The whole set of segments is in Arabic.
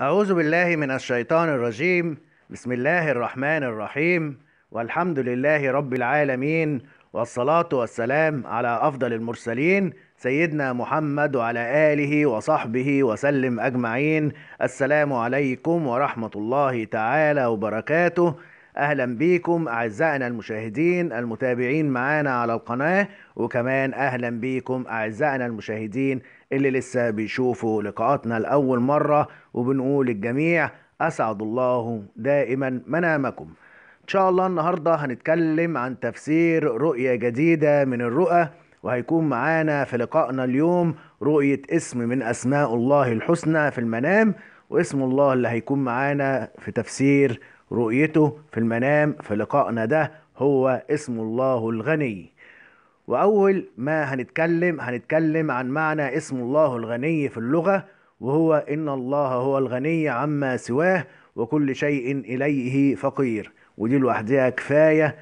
أعوذ بالله من الشيطان الرجيم. بسم الله الرحمن الرحيم. والحمد لله رب العالمين. والصلاة والسلام على أفضل المرسلين سيدنا محمد وعلى آله وصحبه وسلم أجمعين. السلام عليكم ورحمة الله تعالى وبركاته. أهلا بيكم أعزائنا المشاهدين المتابعين معانا على القناة وكمان أهلا بيكم أعزائنا المشاهدين اللي لسه بيشوفوا لقاءاتنا لأول مرة وبنقول للجميع أسعد الله دائما منامكم. إن شاء الله النهاردة هنتكلم عن تفسير رؤية جديدة من الرؤى وهيكون معانا في لقائنا اليوم رؤية اسم من أسماء الله الحسنى في المنام واسم الله اللي هيكون معانا في تفسير رؤيته في المنام في لقائنا ده هو اسم الله الغني. وأول ما هنتكلم هنتكلم عن معنى اسم الله الغني في اللغة وهو إن الله هو الغني عما سواه وكل شيء إليه فقير. ودي لوحدها كفاية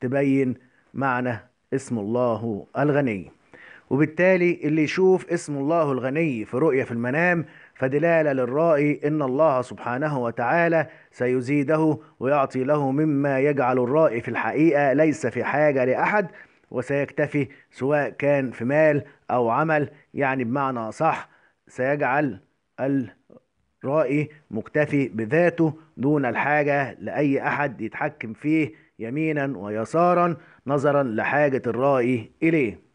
تبين معنى اسم الله الغني. وبالتالي اللي يشوف اسم الله الغني في رؤية في المنام فدلالة للرائي إن الله سبحانه وتعالى سيزيده ويعطي له مما يجعل الرائي في الحقيقة ليس في حاجة لأحد وسيكتفي سواء كان في مال أو عمل يعني بمعنى صح سيجعل الرائي مكتفي بذاته دون الحاجة لأي أحد يتحكم فيه يمينا ويسارا نظرا لحاجة الرائي إليه.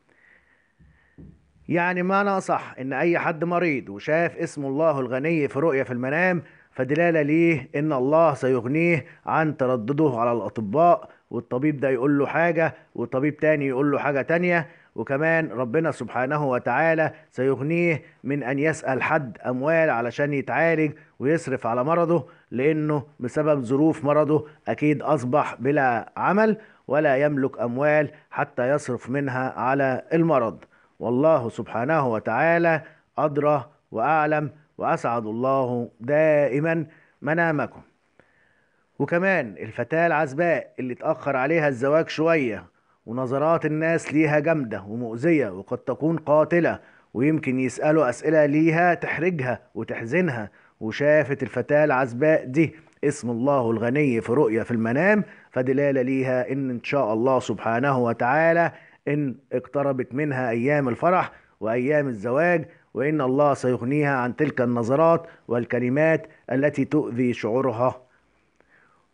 يعني معنى صح إن أي حد مريض وشاف اسم الله الغني في رؤية في المنام فدلالة ليه إن الله سيغنيه عن تردده على الأطباء والطبيب ده يقول له حاجة والطبيب تاني يقول له حاجة تانية وكمان ربنا سبحانه وتعالى سيغنيه من أن يسأل حد أموال علشان يتعالج ويصرف على مرضه لأنه بسبب ظروف مرضه أكيد أصبح بلا عمل ولا يملك أموال حتى يصرف منها على المرض. والله سبحانه وتعالى أدرى وأعلم وأسعد الله دائما منامكم. وكمان الفتاة العزباء اللي اتأخر عليها الزواج شوية ونظرات الناس ليها جامدة ومؤذية وقد تكون قاتلة ويمكن يسألوا أسئلة ليها تحرجها وتحزنها وشافت الفتاة العزباء دي اسم الله الغني في رؤية في المنام فدلالة ليها إن إن شاء الله سبحانه وتعالى إن اقتربت منها أيام الفرح وأيام الزواج وإن الله سيغنيها عن تلك النظرات والكلمات التي تؤذي شعورها.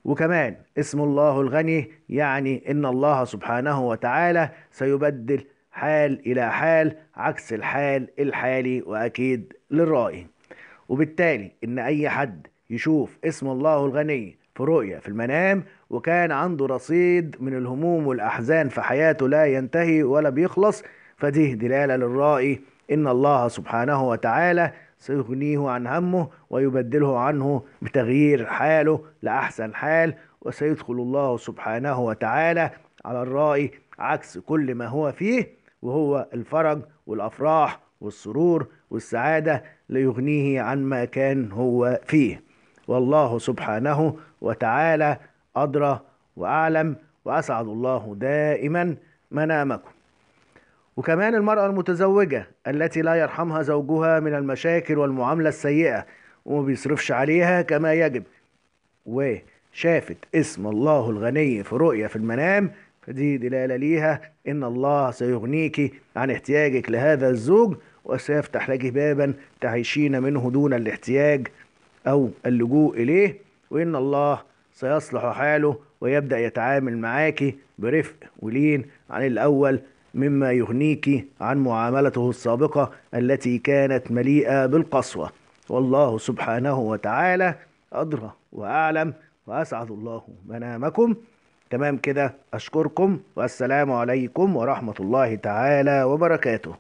وكمان اسم الله الغني يعني إن الله سبحانه وتعالى سيبدل حال إلى حال عكس الحال الحالي وأكيد للرائي. وبالتالي إن أي حد يشوف اسم الله الغني في رؤية في المنام وكان عنده رصيد من الهموم والأحزان في حياته لا ينتهي ولا بيخلص. فدي دلالة للرائي إن الله سبحانه وتعالى سيغنيه عن همه ويبدله عنه بتغيير حاله لأحسن حال وسيدخل الله سبحانه وتعالى على الرائي عكس كل ما هو فيه وهو الفرج والأفراح والسرور والسعادة ليغنيه عن ما كان هو فيه. والله سبحانه وتعالى أدرى وأعلم وأسعد الله دائما منامكم. وكمان المرأة المتزوجة التي لا يرحمها زوجها من المشاكل والمعاملة السيئة وما بيصرفش عليها كما يجب. وشافت اسم الله الغني في رؤية في المنام فدي دلالة ليها إن الله سيغنيك عن احتياجك لهذا الزوج وسيفتح لك بابا تعيشين منه دون الاحتياج أو اللجوء إليه وإن الله سيصلح حاله ويبدأ يتعامل معاك برفق ولين عن الأول مما يغنيك عن معاملته السابقة التي كانت مليئة بالقسوة. والله سبحانه وتعالى أدرى وأعلم وأسعد الله منامكم. تمام كده أشكركم والسلام عليكم ورحمة الله تعالى وبركاته.